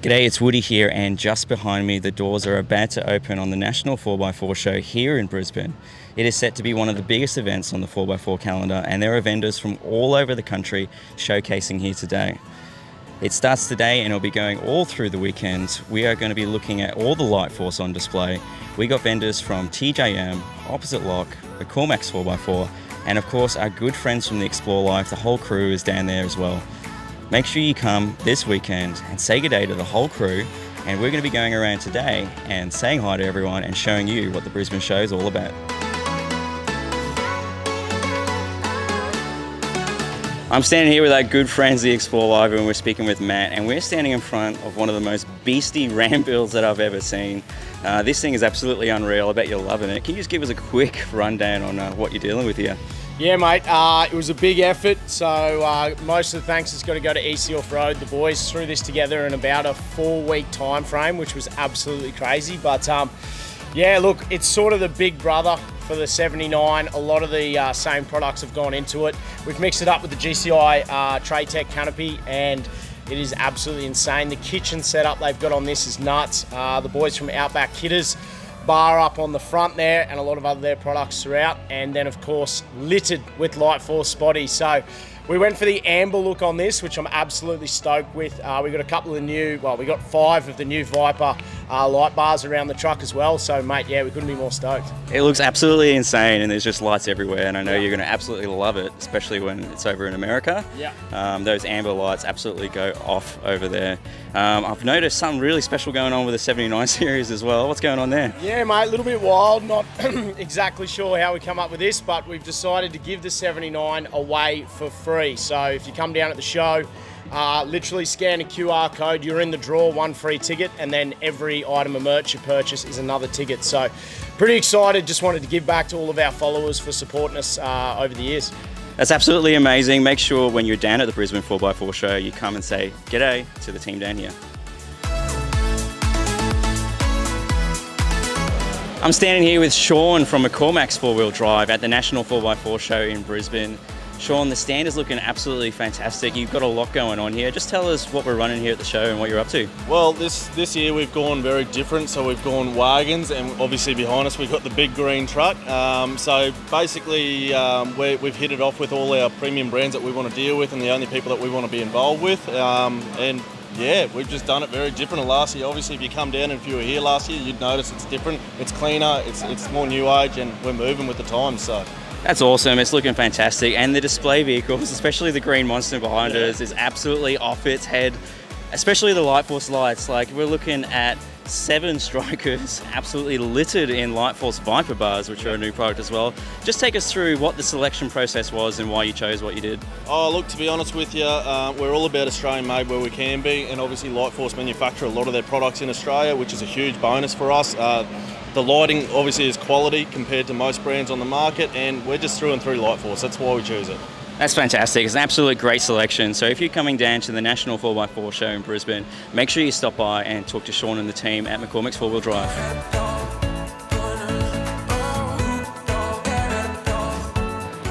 G'day, it's Woody here, and just behind me, the doors are about to open on the National 4x4 show here in Brisbane. It is set to be one of the biggest events on the 4x4 calendar, and there are vendors from all over the country showcasing here today. It starts today and it'll be going all through the weekend. We are going to be looking at all the Lightforce on display. We got vendors from TJM, Opposite Lock, the Cormax 4x4, and of course our good friends from the Explore Life. The whole crew is down there as well. Make sure you come this weekend and say good day to the whole crew. And we're going to be going around today and saying hi to everyone and showing you what the Brisbane show is all about. I'm standing here with our good friends, the Explore Life, and we're speaking with Matt, and we're standing in front of one of the most beastie ram builds that I've ever seen. Uh, this thing is absolutely unreal. I bet you're loving it. Can you just give us a quick rundown on uh, what you're dealing with here? Yeah, mate. Uh, it was a big effort, so uh, most of the thanks has got to go to EC Off Road. The boys threw this together in about a four-week time frame, which was absolutely crazy. But um, yeah, look, it's sort of the big brother for the 79. A lot of the uh, same products have gone into it. We've mixed it up with the GCI uh, canopy, and it is absolutely insane. The kitchen setup they've got on this is nuts. Uh, the boys from Outback Kitters bar up on the front there and a lot of other their products throughout and then of course littered with Lightforce spotty so we went for the amber look on this, which I'm absolutely stoked with. Uh, we got a couple of new, well, we got five of the new Viper uh, light bars around the truck as well. So, mate, yeah, we couldn't be more stoked. It looks absolutely insane, and there's just lights everywhere. And I know yeah. you're going to absolutely love it, especially when it's over in America. Yeah. Um, those amber lights absolutely go off over there. Um, I've noticed something really special going on with the 79 series as well. What's going on there? Yeah, mate, a little bit wild. Not exactly sure how we come up with this, but we've decided to give the 79 away for free free. So if you come down at the show, uh, literally scan a QR code, you're in the draw, one free ticket, and then every item of merch you purchase is another ticket. So pretty excited, just wanted to give back to all of our followers for supporting us uh, over the years. That's absolutely amazing. Make sure when you're down at the Brisbane 4x4 show, you come and say g'day to the team down here. I'm standing here with Sean from McCormack's 4-wheel drive at the National 4x4 show in Brisbane. Sean, the stand is looking absolutely fantastic. You've got a lot going on here. Just tell us what we're running here at the show and what you're up to. Well, this this year we've gone very different. So we've gone wagons, and obviously behind us we've got the big green truck. Um, so basically, um, we have hit it off with all our premium brands that we want to deal with, and the only people that we want to be involved with. Um, and yeah, we've just done it very different last year. Obviously, if you come down and if you were here last year, you'd notice it's different. It's cleaner. It's it's more new age, and we're moving with the times. So. That's awesome. It's looking fantastic. And the display vehicles, especially the green monster behind yeah. us, is absolutely off its head. Especially the Lightforce lights. Like we're looking at seven strikers absolutely littered in Lightforce Viper bars, which are a new product as well. Just take us through what the selection process was and why you chose what you did. Oh, look, to be honest with you, uh, we're all about Australian made where we can be, and obviously Lightforce manufacture a lot of their products in Australia, which is a huge bonus for us. Uh, the lighting obviously is quality compared to most brands on the market, and we're just through and through Lightforce. That's why we choose it. That's fantastic. It's an absolute great selection. So if you're coming down to the National 4x4 show in Brisbane, make sure you stop by and talk to Sean and the team at McCormack's 4-Wheel Drive.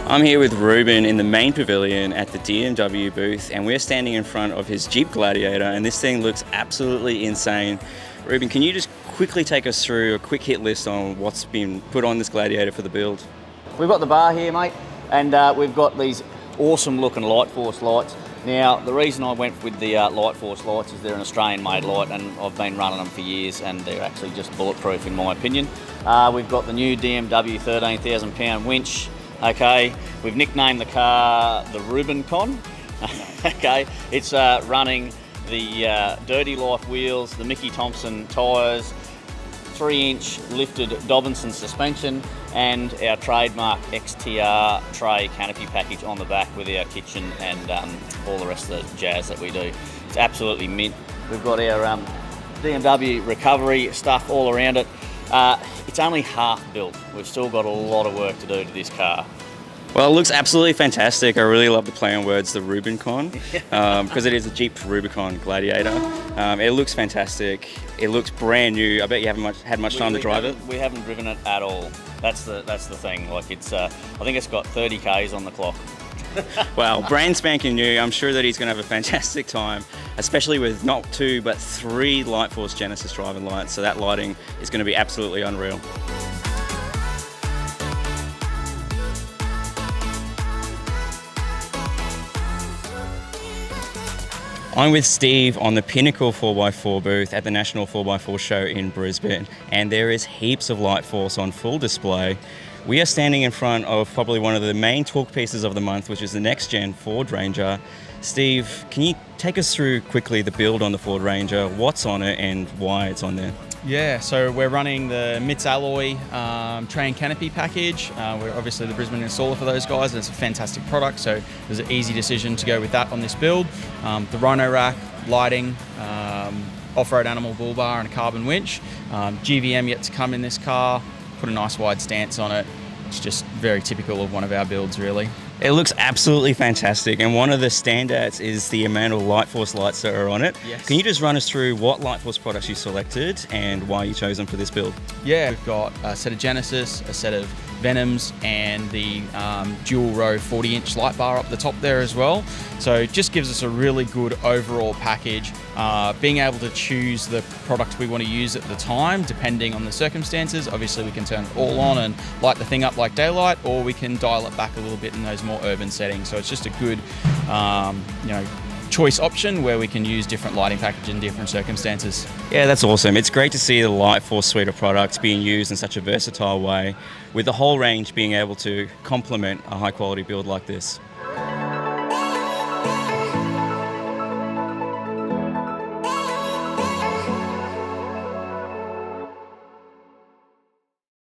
I'm here with Ruben in the main pavilion at the DMW booth and we're standing in front of his Jeep Gladiator and this thing looks absolutely insane. Ruben, can you just quickly take us through a quick hit list on what's been put on this Gladiator for the build? We've got the bar here, mate, and uh, we've got these awesome looking Lightforce lights. Now, the reason I went with the uh, Lightforce lights is they're an Australian made light and I've been running them for years and they're actually just bulletproof in my opinion. Uh, we've got the new DMW 13,000 pound winch. Okay, we've nicknamed the car the Rubicon. okay, it's uh, running the uh, Dirty Life wheels, the Mickey Thompson tyres, 3 inch lifted Dobinson suspension and our trademark XTR tray canopy package on the back with our kitchen and um, all the rest of the jazz that we do. It's absolutely mint. We've got our um, DMW recovery stuff all around it. Uh, it's only half built. We've still got a lot of work to do to this car. Well, it looks absolutely fantastic. I really love the play on words, the Rubicon, because um, it is a Jeep Rubicon Gladiator. Um, it looks fantastic. It looks brand new. I bet you haven't much, had much time we, to drive it. We haven't driven it at all. That's the that's the thing. Like it's, uh, I think it's got 30 k's on the clock. well, brand spanking new. I'm sure that he's going to have a fantastic time, especially with not two but three Lightforce Genesis driving lights. So that lighting is going to be absolutely unreal. I'm with Steve on the Pinnacle 4x4 booth at the National 4x4 show in Brisbane, and there is heaps of Lightforce on full display. We are standing in front of probably one of the main talk pieces of the month, which is the next gen Ford Ranger. Steve, can you take us through quickly the build on the Ford Ranger, what's on it, and why it's on there? Yeah, so we're running the MITS Alloy um, canopy package. Uh, we're obviously the Brisbane installer for those guys, and it's a fantastic product. So it was an easy decision to go with that on this build. Um, the Rhino rack, lighting, um, off-road animal bull bar, and a carbon winch. Um, GVM yet to come in this car. Put a nice wide stance on it. It's just very typical of one of our builds, really. It looks absolutely fantastic, and one of the standouts is the amount of Lightforce lights that are on it. Yes. Can you just run us through what Lightforce products you selected and why you chose them for this build? Yeah, we've got a set of Genesis, a set of Venoms, and the um, dual row 40 inch light bar up the top there as well. So it just gives us a really good overall package. Uh, being able to choose the product we want to use at the time, depending on the circumstances. Obviously, we can turn it all on and light the thing up like daylight, or we can dial it back a little bit in those more urban settings. So it's just a good, um, you know, choice option where we can use different lighting package in different circumstances. Yeah, that's awesome. It's great to see the Lightforce suite of products being used in such a versatile way, with the whole range being able to complement a high quality build like this.